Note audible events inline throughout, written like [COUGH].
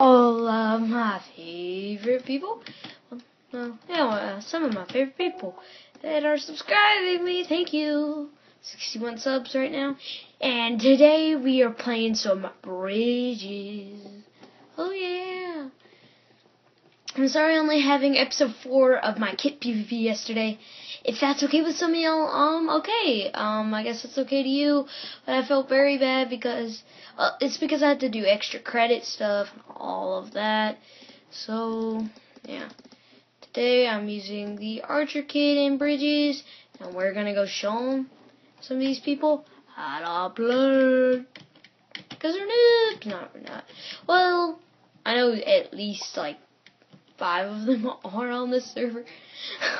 all of my favorite people. Well, yeah, uh, some of my favorite people that are subscribing me. Thank you. 61 subs right now. And today we are playing some bridges. Oh yeah. I'm sorry only having episode 4 of my kit PvP yesterday. If that's okay with some of y'all, um, okay. Um, I guess it's okay to you. But I felt very bad because, uh, it's because I had to do extra credit stuff and all of that. So, yeah. Today I'm using the Archer Kit and Bridges. And we're gonna go show them, some of these people, how to play. Because they're noobs. No, we're not. Well, I know at least, like, five of them [LAUGHS] are on this server.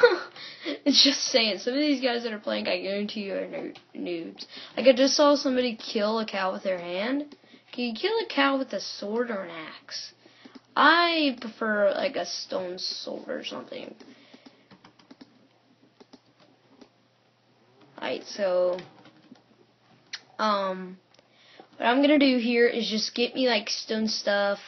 [LAUGHS] it's just saying, some of these guys that are playing, I guarantee you are no- noobs. Like, I just saw somebody kill a cow with their hand. Can you kill a cow with a sword or an axe? I prefer, like, a stone sword or something. Alright, so, um, what I'm gonna do here is just get me, like, stone stuff,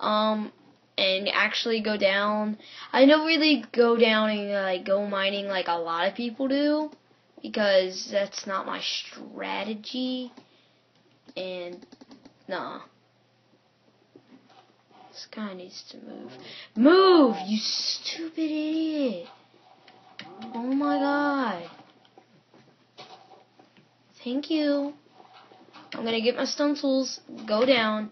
um, and actually go down. I don't really go down and like go mining like a lot of people do because that's not my strategy. And nah. This guy needs to move. Move, you stupid idiot. Oh my god. Thank you. I'm gonna get my stone tools, go down,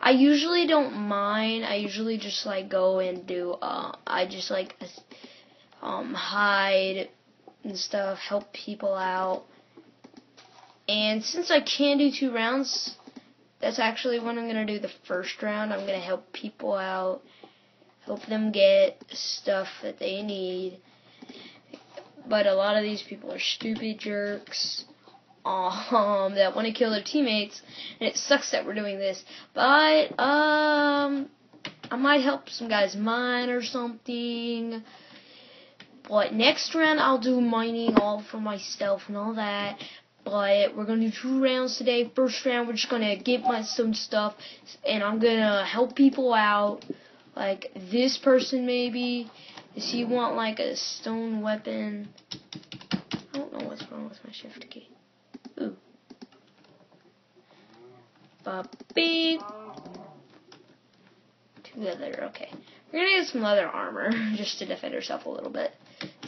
I usually don't mind. I usually just like go and do. Uh, I just like um hide and stuff, help people out. And since I can do two rounds, that's actually when I'm gonna do the first round. I'm gonna help people out, help them get stuff that they need. But a lot of these people are stupid jerks um, that want to kill their teammates, and it sucks that we're doing this. But um, I might help some guys mine or something. But next round I'll do mining all for myself and all that. But we're gonna do two rounds today. First round we're just gonna get my some stuff, and I'm gonna help people out. Like this person maybe. Does he want like a stone weapon? I don't know what's wrong with my shift key. Ooh. Puppy. Two leather, okay. We're gonna get some leather armor [LAUGHS] just to defend ourselves a little bit.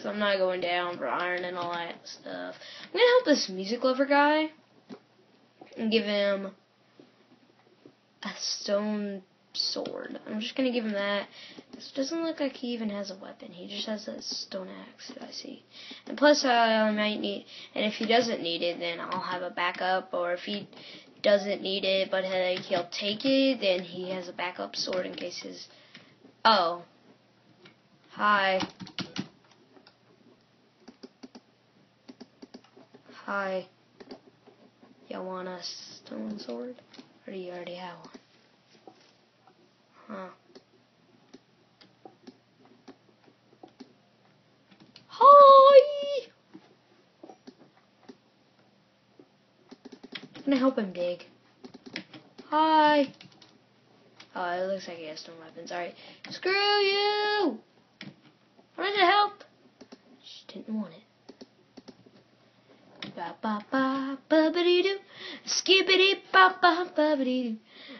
So I'm not going down for iron and all that stuff. I'm gonna help this music lover guy and give him a stone sword. I'm just gonna give him that. This doesn't look like he even has a weapon. He just has a stone axe. I see. And plus, I might need. And if he doesn't need it, then I'll have a backup. Or if he doesn't need it, but he'll take it, then he has a backup sword in case his. Oh. Hi. Hi. Y'all want a stone sword? Or do you already have one? Huh. Hi! I'm gonna help him dig. Hi! Oh, it looks like he has some weapons. Alright. Screw you! Wanted to help. Just didn't want it. Ba ba ba dee doo. Skippity ba ba dee doo.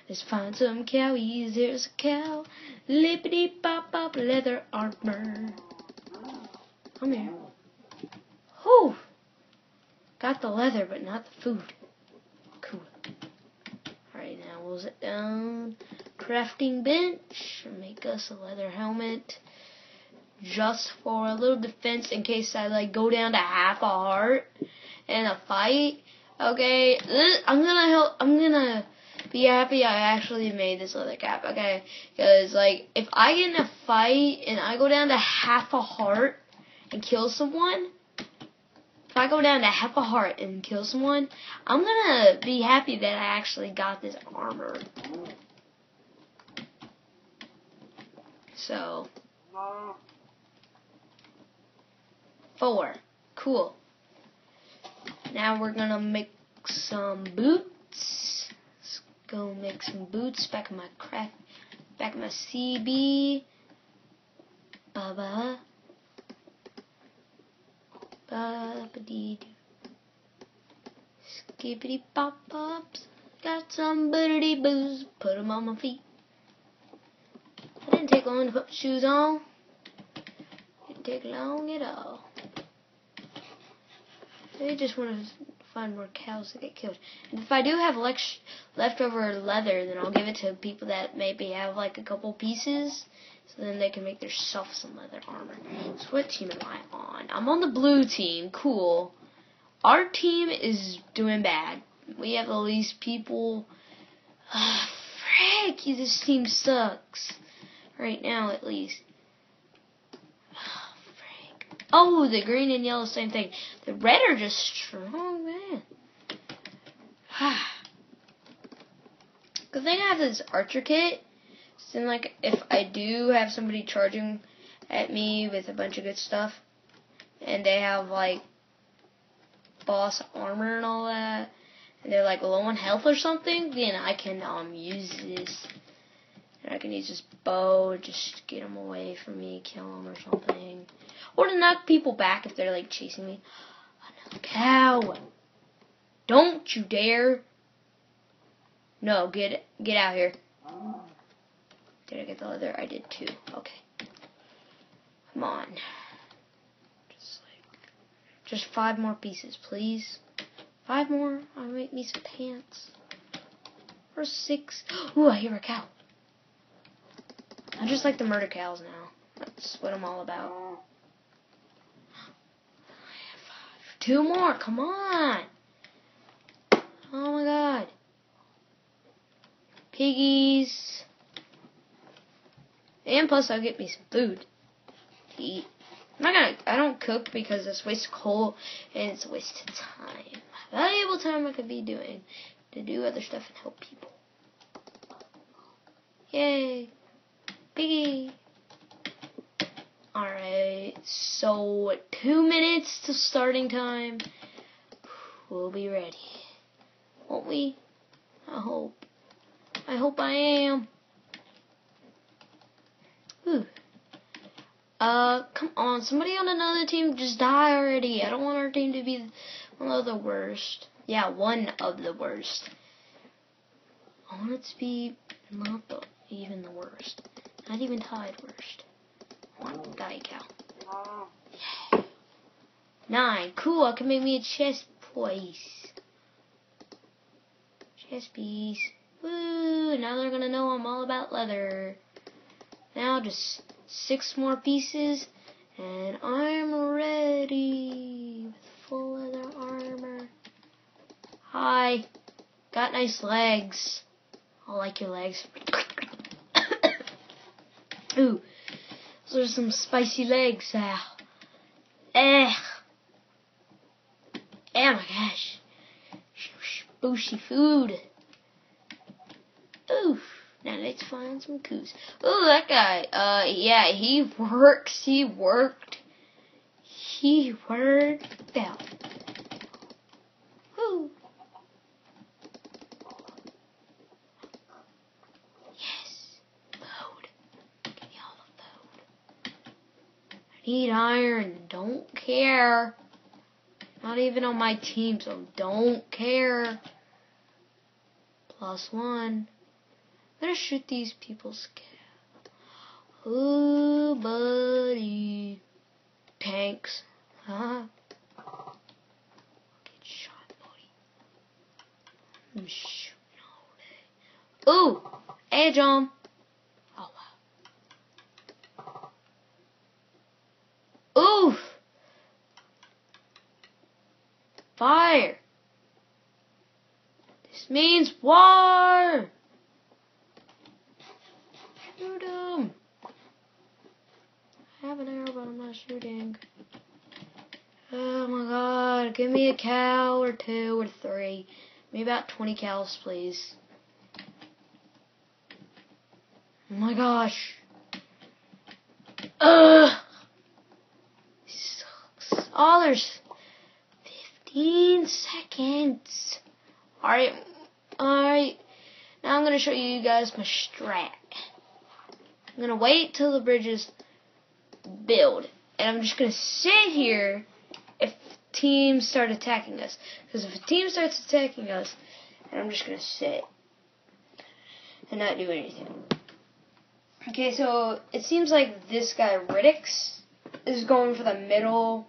Let's find some cowies. There's a cow. Lippity bop bop leather armor. Come here. Whew. Got the leather, but not the food. Sit down. Um, crafting bench. Make us a leather helmet. Just for a little defense in case I like go down to half a heart in a fight. Okay, uh, I'm gonna help. I'm gonna be happy I actually made this leather cap, okay? Because, like, if I get in a fight and I go down to half a heart and kill someone, if I go down to half a heart and kill someone, I'm gonna be happy that I actually got this armor. So, four. Cool. Now we're gonna make some boots Let's go make some boots back in my craft back in my CB. Baba dee Eh, Skippity pop pops. Got some birdie boos. Put 'em on my feet. I didn't take long to put shoes on. Didn't take long at all. I just want to find more cows to get killed. And if I do have lex- leftover leather, then I'll give it to people that maybe have like a couple pieces, so then they can make themselves some leather armor. So what team am I on? I'm on the blue team. Cool. Our team is doing bad. We have the least people. Ah, [SIGHS] frick! This team sucks. Right now, at least. [SIGHS] Oh. Oh, the green and yellow, same thing. The red are just strong, man. [SIGHS] Good thing I have this archer kit. Then, like, if I do have somebody charging at me with a bunch of good stuff, and they have, like, boss armor and all that, and they're, like, low on health or something, then I can, um, use this. And I can use this bow, and just get them away from me, kill them or something. Or to knock people back if they're like chasing me. Another cow. Don't you dare. No, get get out here. Did I get the leather? I did too. Okay. Come on. Just like just five more pieces, please. Five more. I'll make me some pants. Or six. [GASPS] Ooh, I hear a cow. I just like the murder cows now. That's what I'm all about. Two more, come on. Oh my god. Piggies. And plus I'll get me some food to eat. I'm not gonna, I don't cook because it's waste of coal and it's a waste of time. Valuable time I could be doing to do other stuff and help people. Yay. Piggy. Alright, so two minutes to starting time. We'll be ready. Won't we? I hope. I hope I am. Ooh. Uh, come on, somebody on another team just die already. I don't want our team to be one of the worst. Yeah, one of the worst. I want it to be not the, even the worst. Not even tied worst. One die cow. Nine. Cool, I can make me a chest piece. Chest piece. Woo! Now they're gonna know I'm all about leather. Now just six more pieces, and I'm ready with full leather armor. Hi. Got nice legs. I like your legs. [COUGHS] Ooh. Those are some spicy legs, Sal. Eh. Oh my gosh. Booshy food. Oof. Now let's find some coos. Oh, that guy. Uh, yeah, he [LAUGHS] works. He worked. He worked out. Woo. Yes. Found. Got all of them. Need iron. Don't care. Not even on my team, so don't care. Plus one. Gonna shoot these people's cat. Oh, buddy. Tanks. Huh? Get shot, buddy. I'm shooting all day. Ooh! Edge on. Oh, Oof! Fire! This means war! Shoot him! I have an arrow, but I'm not shooting. Oh my god, give me a cow or two or three. Maybe about 20 cows, please. Oh my gosh. Ugh! Sucks. Oh, there's 15 seconds. Alright, alright. Now I'm going to show you guys my strat. I'm gonna wait till the bridges build, and I'm just gonna sit here if teams start attacking us. Because if a team starts attacking us, and I'm just gonna sit and not do anything. Okay, so it seems like this guy Riddix is going for the middle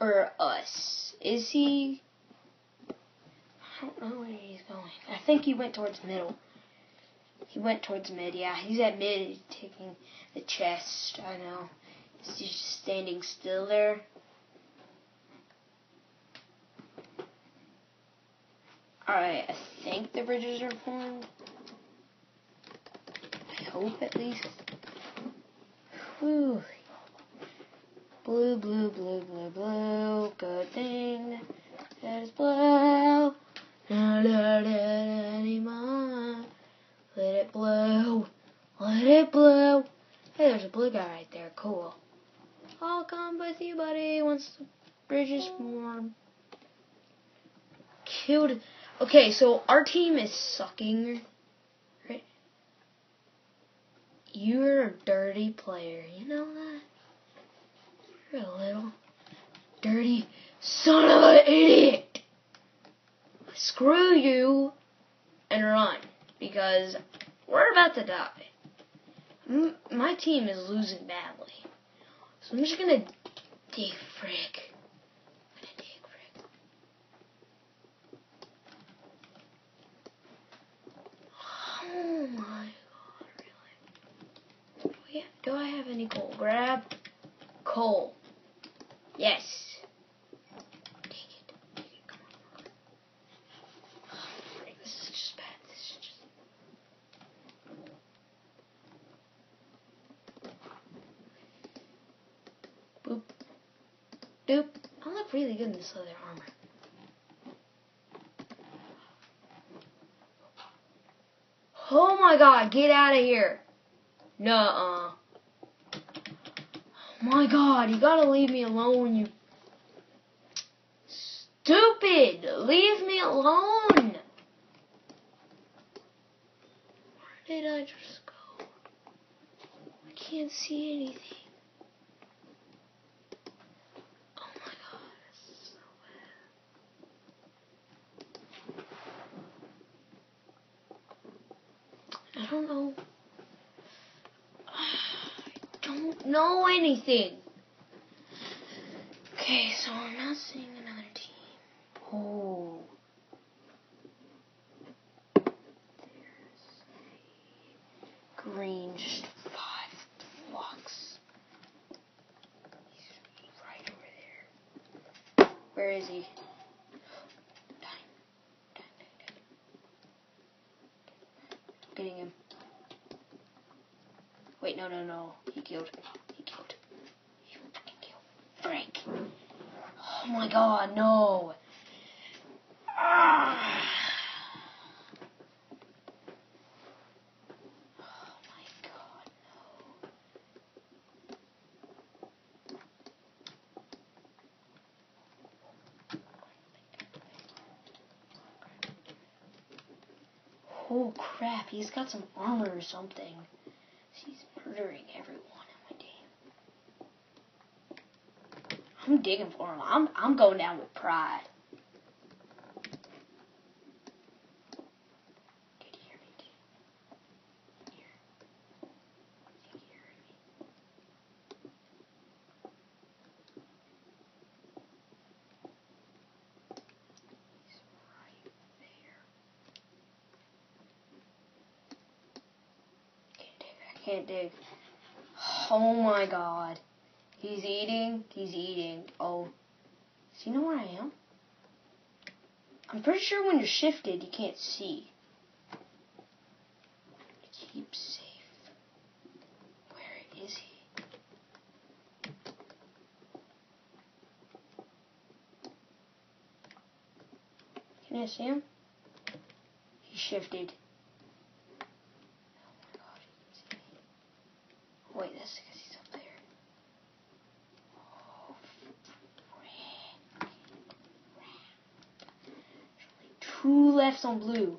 or us. Is he? I don't know where he's going. I think he went towards middle. He went towards mid, yeah. He's at mid taking the chest, I know. He's just standing still there. Alright, I think the bridges are formed. I hope at least. Whew. Blue, blue, blue, blue, blue. Good thing that is blue. Not anymore. Let it blow. Let it blow. Hey, there's a blue guy right there. Cool. I'll come with you, buddy, once the bridge is oh. formed. Killed. Okay, so our team is sucking. Right? You're a dirty player. You know that? You're a little dirty son of an idiot. Screw you and run because we're about to die. M- my team is losing badly. So I'm just gonna dig frick. Gonna dig frick. Oh my god, really? Do, have, do I have any coal? Grab coal. Yes. Dig it. Dig it. Come on. Oh, frick, this is just bad. This is just. Boop. Doop. I look armor. Oh my god, get out of here. Nuh-uh. Oh my god, you gotta leave me alone, you stupid! Leave me alone! Where did I just go? I can't see anything. Oh my god, this is so bad. I don't know. [SIGHS] I don't know anything. Okay, so I'm not seeing another team. Oh. There's a green, just five blocks. He's right over there. Where is he? Dang. Dang, dang, dang. Getting him. Wait, no, no, no. He killed. He killed. He fucking killed. Frank. Oh my god, no. Ah. Oh my god, no. Oh crap, he's got some armor or something. He's murdering everyone my team. I'm digging for him. I'm I'm going down with pride. Did he hear me? Did he hear? Did he hear me? He's right there. Can't dig. Oh my god. He's eating. He's eating. Oh. Does he know where I am? I'm pretty sure when you're shifted, you can't see. Keep safe. Where is he? Can I see him? He shifted. Wait, that's because he's up there. Oh, Two lefts on blue.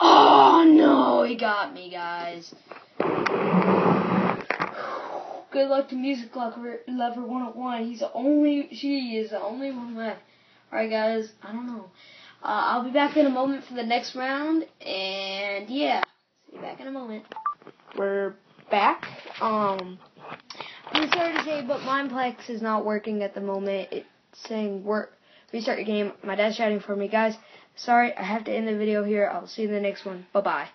Oh no, he got me, guys. Good luck to Music Lover, Lover 101. He's the only, she is the only one left. Alright, guys, I don't know. Uh, I'll be back in a moment for the next round, and yeah, see you back in a moment. We're back. Um, I'm sorry to say, but Mineplex is not working at the moment. It's saying work, restart your game. My dad's shouting for me, guys. Sorry, I have to end the video here. I'll see you in the next one. Bye bye.